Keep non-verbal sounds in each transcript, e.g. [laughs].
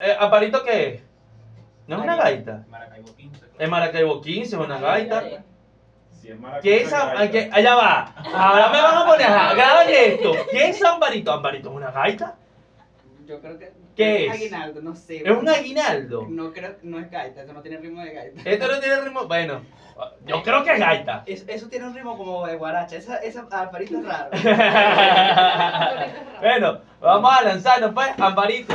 Eh, ¿Amparito qué es? ¿No es una gaita? Maracaibo 15. Es Maracaibo 15, es una gaita. Si es Maracaibo, ¿Qué es ah, qué- Allá va. Ahora me van a poner a grabar esto. ¿Qué es Amparito? ¿Amparito es una gaita? Yo creo que. ¿Qué es? Aguinaldo, no sé. Es un aguinaldo. No creo, no es gaita, eso no tiene ritmo de gaita. Esto no tiene ritmo. Bueno, yo creo que es gaita. Es- eso tiene un ritmo como de guaracha, esa, esa Alvarito [laughs] es raro. bueno, vamos a lanzarnos pues, Amparito.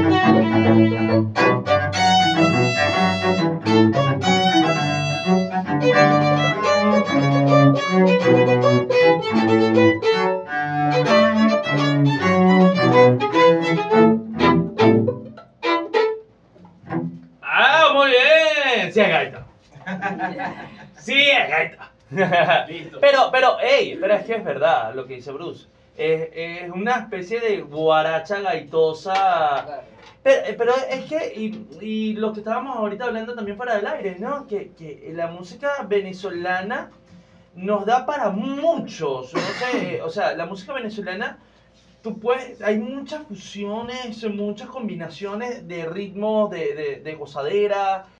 ¡Ah, muy bien! Sí es gaita. Sí es gaita. Listo. Pero, pero, ey, pero es que es verdad lo que dice Bruce. Es, es una especie de guaracha gaitosa. Pero, eh, pero es que, y, y lo que estábamos ahorita hablando también fuera del aire, ¿no? Que, que la música venezolana nos da para muchos. No sé, o sea, la música venezolana, tú puedes, hay muchas fusiones, muchas combinaciones de ritmos, de, de, de gozadera,